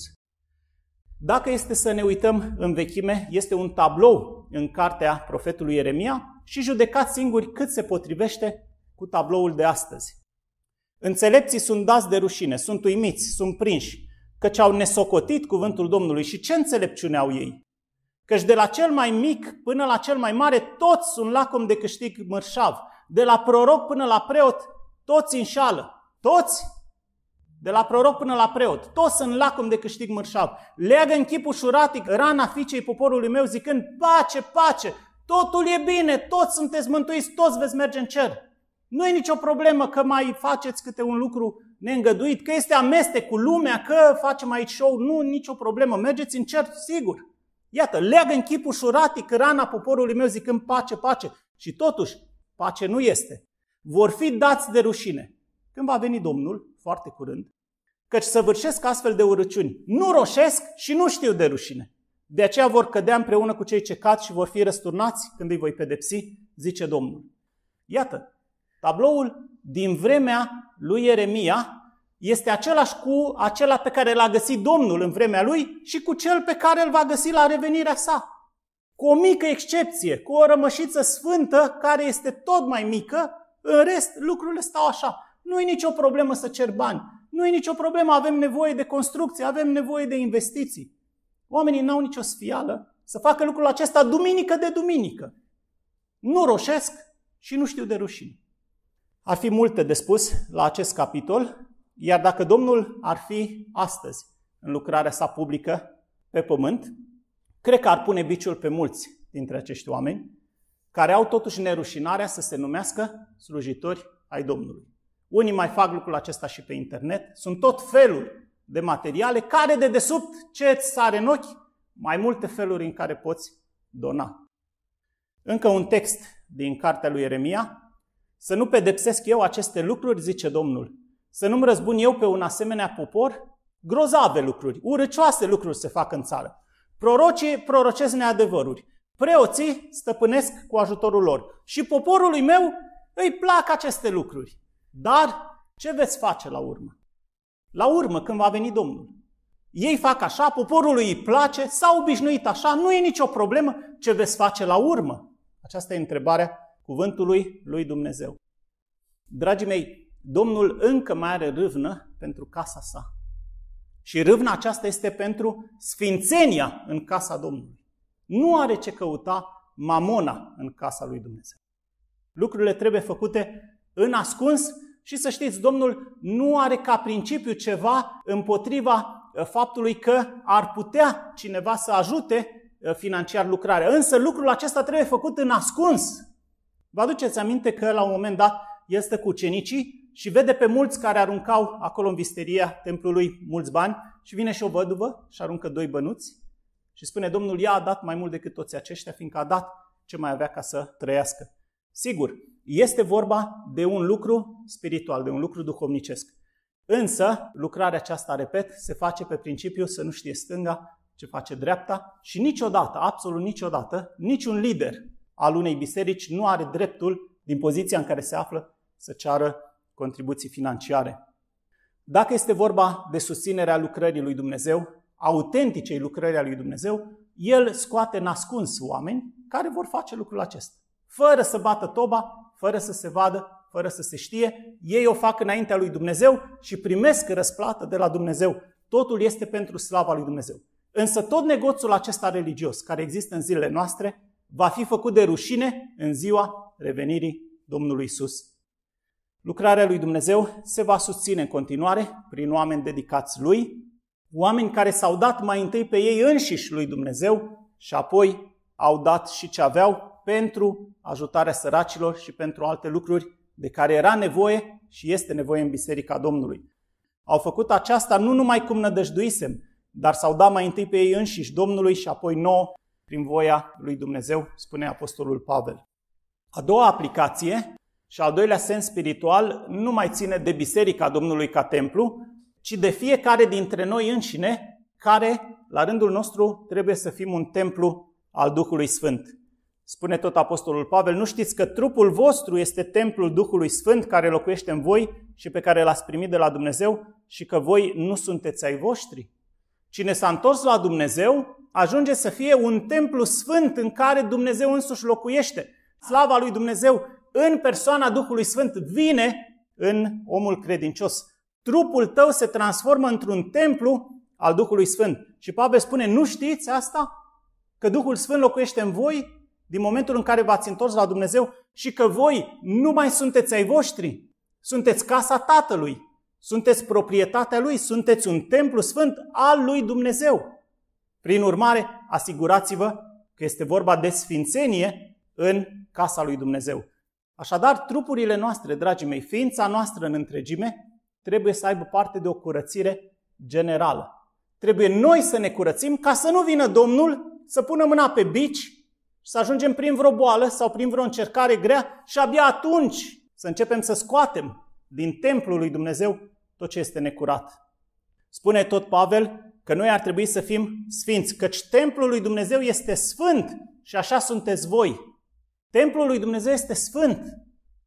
A: Dacă este să ne uităm în vechime, este un tablou în cartea profetului Ieremia și judecați singuri cât se potrivește cu tabloul de astăzi. Înțelepții sunt dați de rușine, sunt uimiți, sunt prinși, căci au nesocotit cuvântul Domnului. Și ce înțelepciune au ei? Căci de la cel mai mic până la cel mai mare, toți sunt lacom de câștig mărșav. de la proroc până la preot, toți înșală. Toți? De la proroc până la preot. Toți sunt lacom de câștig mărșav. Leagă în chipul șuratic rana fiicei poporului meu zicând, pace, pace, totul e bine, toți sunteți mântuiți, toți veți merge în cer. Nu e nicio problemă că mai faceți câte un lucru neîngăduit, că este amestec cu lumea, că facem aici show, nu, nicio problemă, mergeți în cer, sigur. Iată, leagă în chipul șuratic rana poporului meu zicând pace, pace. Și totuși, pace nu este. Vor fi dați de rușine. Când va veni Domnul, foarte curând, căci săvârșesc astfel de urăciuni. Nu roșesc și nu știu de rușine. De aceea vor cădea împreună cu cei ce cad și vor fi răsturnați când îi voi pedepsi, zice Domnul. Iată, tabloul din vremea lui Ieremia este același cu acela pe care l-a găsit Domnul în vremea lui și cu cel pe care îl va găsi la revenirea sa. Cu o mică excepție, cu o rămășiță sfântă care este tot mai mică, în rest lucrurile stau așa. Nu e nicio problemă să cer bani, nu e nicio problemă, avem nevoie de construcție, avem nevoie de investiții. Oamenii n-au nicio sfială să facă lucrul acesta duminică de duminică. Nu roșesc și nu știu de rușine. Ar fi multe de spus la acest capitol, iar dacă Domnul ar fi astăzi în lucrarea sa publică pe pământ, cred că ar pune biciul pe mulți dintre acești oameni care au totuși nerușinarea să se numească slujitori ai Domnului. Unii mai fac lucrul acesta și pe internet. Sunt tot feluri de materiale care de desubt ce îți sare în ochi, mai multe feluri în care poți dona. Încă un text din cartea lui Ieremia. Să nu pedepsesc eu aceste lucruri, zice Domnul. Să nu-mi răzbun eu pe un asemenea popor? Grozave lucruri, urăcioase lucruri se fac în țară. Prorocii prorocesc neadevăruri. Preoții stăpânesc cu ajutorul lor. Și poporului meu îi plac aceste lucruri. Dar ce veți face la urmă? La urmă, când va veni Domnul. Ei fac așa, poporului îi place, s-au obișnuit așa, nu e nicio problemă. Ce veți face la urmă? Aceasta e întrebarea cuvântului lui Dumnezeu. Dragii mei, Domnul încă mai are râvnă pentru casa sa. Și râvna aceasta este pentru sfințenia în casa Domnului. Nu are ce căuta mamona în casa lui Dumnezeu. Lucrurile trebuie făcute în ascuns și să știți, Domnul nu are ca principiu ceva împotriva uh, faptului că ar putea cineva să ajute uh, financiar lucrarea. Însă lucrul acesta trebuie făcut în ascuns. Vă aduceți aminte că la un moment dat este cu cenicii și vede pe mulți care aruncau acolo în visteria templului mulți bani și vine și o văduvă și aruncă doi bănuți și spune Domnul, ea a dat mai mult decât toți aceștia, fiindcă a dat ce mai avea ca să trăiască. Sigur, este vorba de un lucru spiritual, de un lucru duhovnicesc. Însă, lucrarea aceasta, repet, se face pe principiu să nu știe stânga ce face dreapta și niciodată, absolut niciodată, niciun lider al unei biserici nu are dreptul, din poziția în care se află, să ceară contribuții financiare. Dacă este vorba de susținerea lucrării lui Dumnezeu, autenticei lucrări a lui Dumnezeu, el scoate nascuns oameni care vor face lucrul acesta. Fără să bată toba, fără să se vadă, fără să se știe, ei o fac înaintea lui Dumnezeu și primesc răsplată de la Dumnezeu. Totul este pentru slava lui Dumnezeu. Însă tot negoțul acesta religios care există în zilele noastre va fi făcut de rușine în ziua revenirii Domnului Isus. Lucrarea lui Dumnezeu se va susține în continuare prin oameni dedicați lui, oameni care s-au dat mai întâi pe ei înșiși lui Dumnezeu și apoi au dat și ce aveau pentru ajutarea săracilor și pentru alte lucruri de care era nevoie și este nevoie în Biserica Domnului. Au făcut aceasta nu numai cum nădăjduisem, dar s-au dat mai întâi pe ei înșiși Domnului și apoi nouă prin voia lui Dumnezeu, spune Apostolul Pavel. A doua aplicație și al doilea sens spiritual nu mai ține de Biserica Domnului ca templu, ci de fiecare dintre noi înșine, care, la rândul nostru, trebuie să fim un templu al Duhului Sfânt. Spune tot Apostolul Pavel, nu știți că trupul vostru este templul Duhului Sfânt care locuiește în voi și pe care l-ați primit de la Dumnezeu și că voi nu sunteți ai voștri? Cine s-a întors la Dumnezeu ajunge să fie un templu sfânt în care Dumnezeu însuși locuiește. Slava lui Dumnezeu în persoana Duhului Sfânt vine în omul credincios. Trupul tău se transformă într-un templu al Duhului Sfânt. Și Pavel spune, nu știți asta? Că Duhul Sfânt locuiește în voi din momentul în care v-ați întors la Dumnezeu și că voi nu mai sunteți ai voștri, sunteți casa Tatălui, sunteți proprietatea Lui, sunteți un templu sfânt al Lui Dumnezeu. Prin urmare, asigurați-vă că este vorba de sfințenie în casa lui Dumnezeu. Așadar, trupurile noastre, dragii mei, ființa noastră în întregime, trebuie să aibă parte de o curățire generală. Trebuie noi să ne curățim ca să nu vină Domnul să pună mâna pe bici să ajungem prin vreo boală sau prin vreo încercare grea și abia atunci să începem să scoatem din templul lui Dumnezeu tot ce este necurat. Spune tot Pavel că noi ar trebui să fim sfinți, căci templul lui Dumnezeu este sfânt și așa sunteți voi. Templul lui Dumnezeu este sfânt.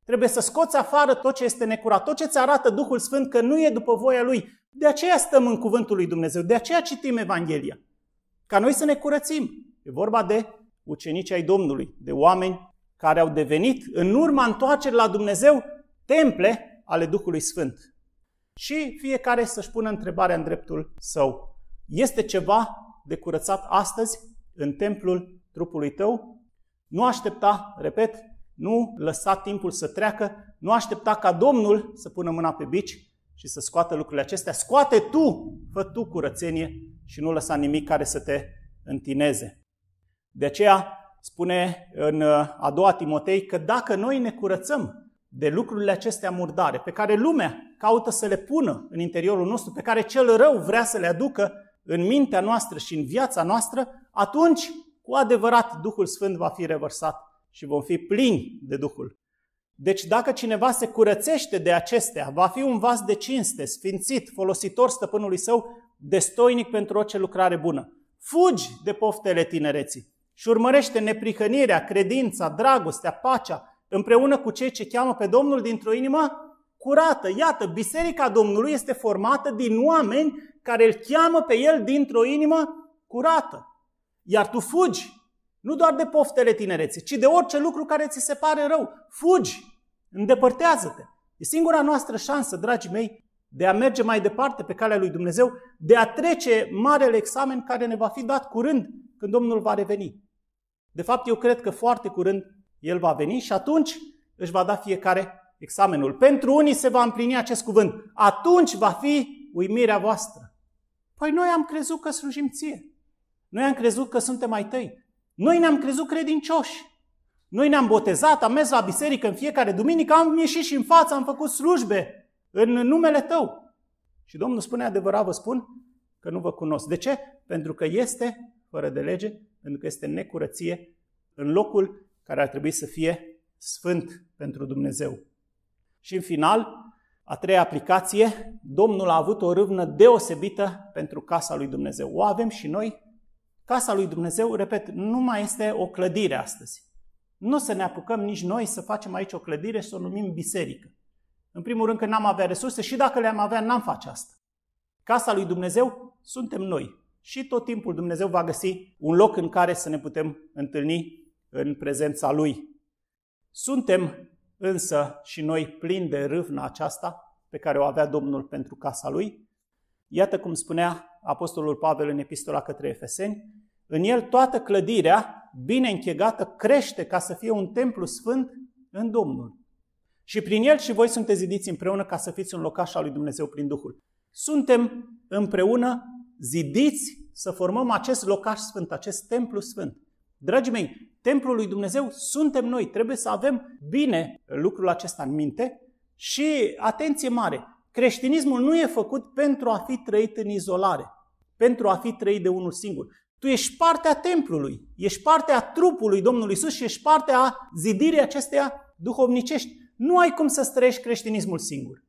A: Trebuie să scoți afară tot ce este necurat, tot ce ți arată Duhul Sfânt că nu e după voia Lui. De aceea stăm în cuvântul lui Dumnezeu, de aceea citim Evanghelia. Ca noi să ne curățim. E vorba de ucenici ai Domnului, de oameni care au devenit, în urma întoarcerii la Dumnezeu, temple ale Duhului Sfânt. Și fiecare să-și pună întrebarea în dreptul său. Este ceva de curățat astăzi în templul trupului tău? Nu aștepta, repet, nu lăsa timpul să treacă, nu aștepta ca Domnul să pună mâna pe bici și să scoată lucrurile acestea. Scoate tu, fă tu curățenie și nu lăsa nimic care să te întineze. De aceea spune în uh, a doua Timotei că dacă noi ne curățăm de lucrurile acestea murdare, pe care lumea caută să le pună în interiorul nostru, pe care cel rău vrea să le aducă în mintea noastră și în viața noastră, atunci cu adevărat Duhul Sfânt va fi revărsat și vom fi plini de Duhul. Deci dacă cineva se curățește de acestea, va fi un vas de cinste, sfințit, folositor stăpânului său, destoinic pentru orice lucrare bună. Fugi de poftele tinereții și urmărește neprihănirea, credința, dragostea, pacea, împreună cu cei ce cheamă pe Domnul dintr-o inimă curată. Iată, Biserica Domnului este formată din oameni care îl cheamă pe El dintr-o inimă curată. Iar tu fugi, nu doar de poftele tinereții, ci de orice lucru care ți se pare rău. Fugi, îndepărtează-te. E singura noastră șansă, dragii mei, de a merge mai departe pe calea lui Dumnezeu, de a trece marele examen care ne va fi dat curând când Domnul va reveni. De fapt, eu cred că foarte curând El va veni și atunci își va da fiecare examenul. Pentru unii se va împlini acest cuvânt. Atunci va fi uimirea voastră. Păi noi am crezut că slujim ție. Noi am crezut că suntem mai tăi. Noi ne-am crezut credincioși. Noi ne-am botezat, am mers la biserică în fiecare duminică, am ieșit și în față, am făcut slujbe în numele tău. Și Domnul spune adevărat, vă spun, că nu vă cunosc. De ce? Pentru că este fără de lege, pentru că este necurăție în locul care ar trebui să fie sfânt pentru Dumnezeu. Și în final, a treia aplicație, Domnul a avut o râvnă deosebită pentru casa lui Dumnezeu. O avem și noi. Casa lui Dumnezeu, repet, nu mai este o clădire astăzi. Nu să ne apucăm nici noi să facem aici o clădire și să o numim biserică. În primul rând că n-am avea resurse și dacă le-am avea, n-am face asta. Casa lui Dumnezeu suntem noi. Și tot timpul Dumnezeu va găsi un loc în care să ne putem întâlni în prezența Lui. Suntem însă și noi plini de râvna aceasta pe care o avea Domnul pentru casa Lui. Iată cum spunea Apostolul Pavel în epistola către Efeseni, în el toată clădirea, bine închegată, crește ca să fie un templu sfânt în Domnul. Și prin el și voi sunteți zidiți împreună ca să fiți un locaș al lui Dumnezeu prin Duhul. Suntem împreună zidiți să formăm acest locaș sfânt, acest templu sfânt. Dragii mei, templul lui Dumnezeu suntem noi. Trebuie să avem bine lucrul acesta în minte și atenție mare. Creștinismul nu e făcut pentru a fi trăit în izolare, pentru a fi trăit de unul singur. Tu ești partea templului, ești partea trupului Domnului Isus și ești partea zidirii acesteia duhovnicești. Nu ai cum să străiești creștinismul singur.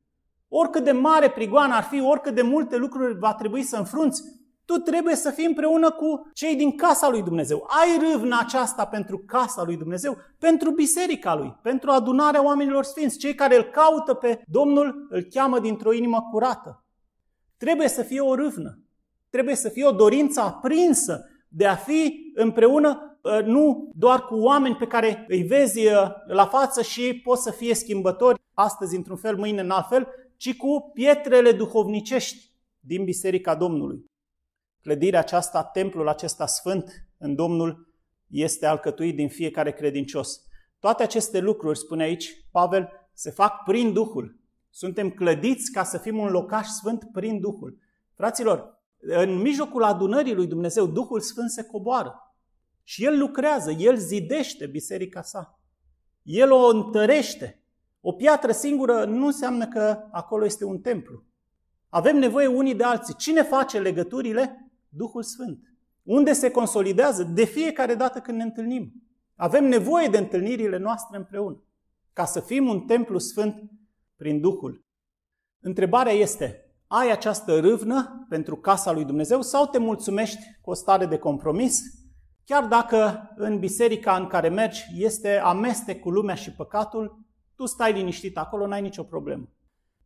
A: Oricât de mare prigoană ar fi, oricât de multe lucruri va trebui să înfrunți, tu trebuie să fii împreună cu cei din casa lui Dumnezeu. Ai râvna aceasta pentru casa lui Dumnezeu, pentru biserica lui, pentru adunarea oamenilor sfinți. Cei care îl caută pe Domnul îl cheamă dintr-o inimă curată. Trebuie să fie o râvnă. Trebuie să fie o dorință aprinsă de a fi împreună ă, nu doar cu oameni pe care îi vezi ă, la față și pot să fie schimbători astăzi într-un fel, mâine în alt fel, ci cu pietrele duhovnicești din Biserica Domnului. Clădirea aceasta, templul acesta sfânt în Domnul, este alcătuit din fiecare credincios. Toate aceste lucruri, spune aici Pavel, se fac prin Duhul. Suntem clădiți ca să fim un locaș sfânt prin Duhul. Fraților, în mijlocul adunării lui Dumnezeu, Duhul Sfânt se coboară. Și El lucrează, El zidește biserica sa. El o întărește. O piatră singură nu înseamnă că acolo este un templu. Avem nevoie unii de alții. Cine face legăturile? Duhul Sfânt. Unde se consolidează? De fiecare dată când ne întâlnim. Avem nevoie de întâlnirile noastre împreună. Ca să fim un templu sfânt prin Duhul. Întrebarea este, ai această râvnă pentru casa lui Dumnezeu sau te mulțumești cu o stare de compromis? Chiar dacă în biserica în care mergi este amestec cu lumea și păcatul, tu stai liniștit acolo, n-ai nicio problemă.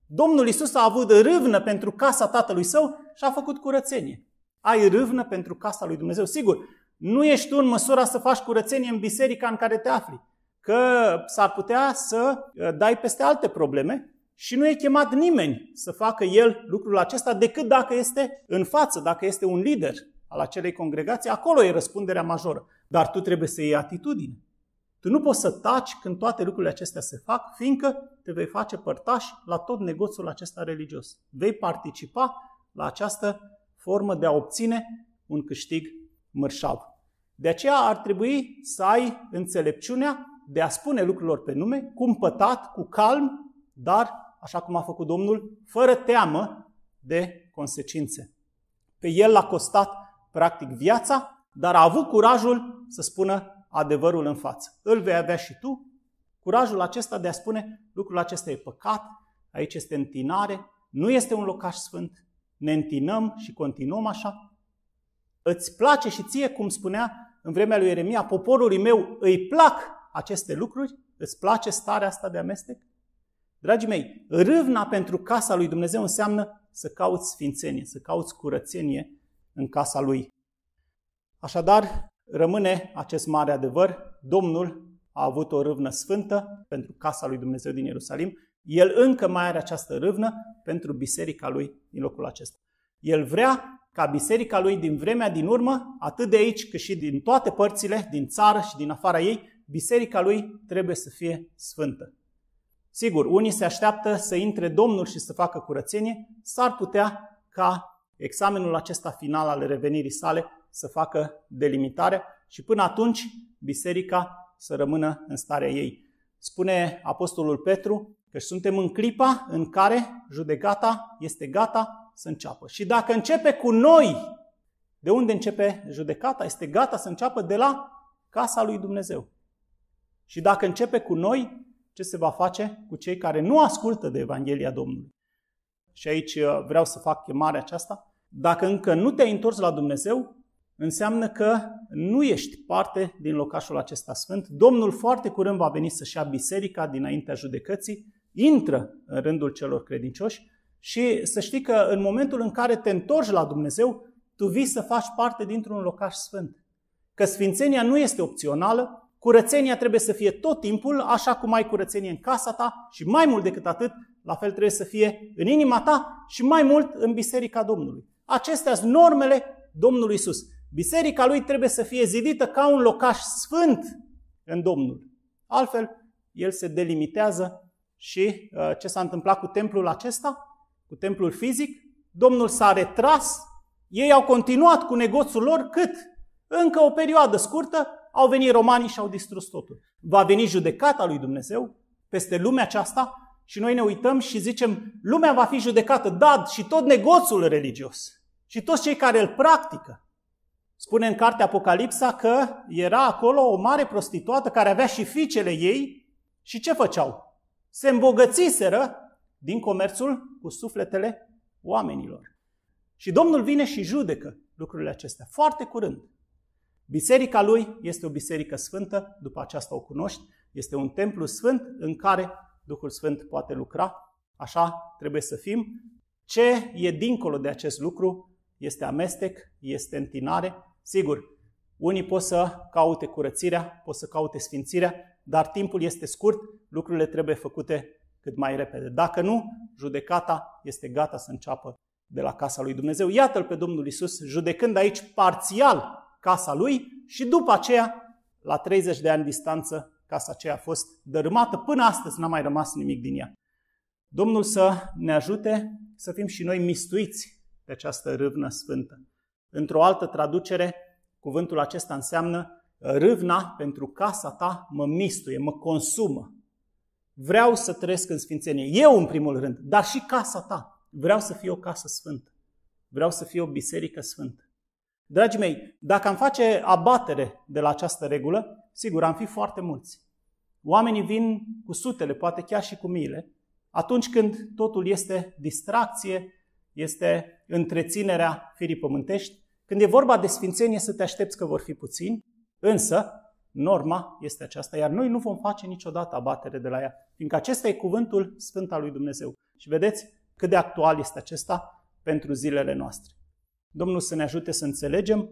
A: Domnul Isus a avut râvnă pentru casa tatălui său și a făcut curățenie. Ai râvnă pentru casa lui Dumnezeu. Sigur, nu ești tu în măsura să faci curățenie în biserica în care te afli. Că s-ar putea să uh, dai peste alte probleme și nu e chemat nimeni să facă el lucrul acesta decât dacă este în față, dacă este un lider al acelei congregații, acolo e răspunderea majoră. Dar tu trebuie să iei atitudine. Tu nu poți să taci când toate lucrurile acestea se fac, fiindcă te vei face părtaș la tot negoțul acesta religios. Vei participa la această formă de a obține un câștig mărșav. De aceea ar trebui să ai înțelepciunea de a spune lucrurilor pe nume, cumpătat, cu calm, dar, așa cum a făcut Domnul, fără teamă de consecințe. Pe el l-a costat, practic, viața, dar a avut curajul să spună adevărul în față. Îl vei avea și tu, curajul acesta de a spune lucrul acesta e păcat, aici este întinare, nu este un locaș sfânt, ne întinăm și continuăm așa. Îți place și ție, cum spunea în vremea lui Ieremia, poporului meu îi plac aceste lucruri? Îți place starea asta de amestec? Dragii mei, râvna pentru casa lui Dumnezeu înseamnă să cauți sfințenie, să cauți curățenie în casa lui. Așadar, rămâne acest mare adevăr, Domnul a avut o râvnă sfântă pentru casa lui Dumnezeu din Ierusalim, el încă mai are această râvnă pentru biserica lui din locul acesta. El vrea ca biserica lui din vremea din urmă, atât de aici cât și din toate părțile, din țară și din afara ei, biserica lui trebuie să fie sfântă. Sigur, unii se așteaptă să intre Domnul și să facă curățenie, s-ar putea ca examenul acesta final al revenirii sale să facă delimitare și până atunci biserica să rămână în starea ei. Spune Apostolul Petru că suntem în clipa în care judecata este gata să înceapă. Și dacă începe cu noi, de unde începe judecata? Este gata să înceapă de la casa lui Dumnezeu. Și dacă începe cu noi, ce se va face cu cei care nu ascultă de Evanghelia Domnului? Și aici uh, vreau să fac chemarea aceasta. Dacă încă nu te-ai întors la Dumnezeu, înseamnă că nu ești parte din locașul acesta sfânt. Domnul foarte curând va veni să-și ia biserica dinaintea judecății, intră în rândul celor credincioși și să știi că în momentul în care te întorci la Dumnezeu, tu vii să faci parte dintr-un locaș sfânt. Că sfințenia nu este opțională, curățenia trebuie să fie tot timpul, așa cum ai curățenie în casa ta și mai mult decât atât, la fel trebuie să fie în inima ta și mai mult în biserica Domnului. Acestea sunt normele Domnului Isus. Biserica lui trebuie să fie zidită ca un locaș sfânt în Domnul. Altfel, el se delimitează și uh, ce s-a întâmplat cu templul acesta? Cu templul fizic? Domnul s-a retras, ei au continuat cu negoțul lor cât? Încă o perioadă scurtă, au venit romanii și au distrus totul. Va veni judecata lui Dumnezeu peste lumea aceasta și noi ne uităm și zicem, lumea va fi judecată, da, și tot negoțul religios și toți cei care îl practică. Spune în cartea Apocalipsa că era acolo o mare prostituată care avea și fiicele ei și ce făceau? Se îmbogățiseră din comerțul cu sufletele oamenilor. Și Domnul vine și judecă lucrurile acestea foarte curând. Biserica lui este o biserică sfântă, după aceasta o cunoști, este un templu sfânt în care Duhul Sfânt poate lucra. Așa trebuie să fim. Ce e dincolo de acest lucru este amestec, este întinare. Sigur, unii pot să caute curățirea, pot să caute sfințirea, dar timpul este scurt, lucrurile trebuie făcute cât mai repede. Dacă nu, judecata este gata să înceapă de la casa lui Dumnezeu. Iată-l pe Domnul Isus judecând aici parțial casa lui și după aceea la 30 de ani distanță, casa aceea a fost dărâmată. Până astăzi n-a mai rămas nimic din ea. Domnul să ne ajute să fim și noi mistuiți de această râvnă sfântă. Într-o altă traducere, cuvântul acesta înseamnă râvna pentru casa ta mă mistuie, mă consumă. Vreau să trăiesc în sfințenie. Eu, în primul rând, dar și casa ta. Vreau să fie o casă sfântă. Vreau să fie o biserică sfântă. Dragii mei, dacă am face abatere de la această regulă, sigur, am fi foarte mulți. Oamenii vin cu sutele, poate chiar și cu miile, atunci când totul este distracție, este întreținerea firii pământești. Când e vorba de sfințenie, să te aștepți că vor fi puțini, însă norma este aceasta, iar noi nu vom face niciodată abatere de la ea, fiindcă acesta e cuvântul sfânt al lui Dumnezeu. Și vedeți cât de actual este acesta pentru zilele noastre. Domnul să ne ajute să înțelegem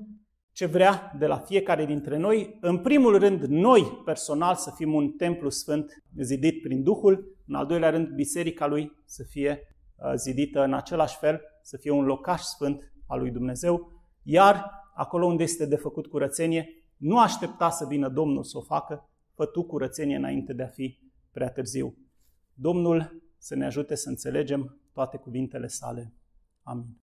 A: ce vrea de la fiecare dintre noi. În primul rând, noi personal să fim un templu sfânt zidit prin Duhul, în al doilea rând, biserica lui să fie uh, zidită în același fel, să fie un locaș sfânt al lui Dumnezeu, iar acolo unde este de făcut curățenie, nu aștepta să vină Domnul să o facă, fă tu curățenie înainte de a fi prea târziu. Domnul să ne ajute să înțelegem toate cuvintele sale. Amin.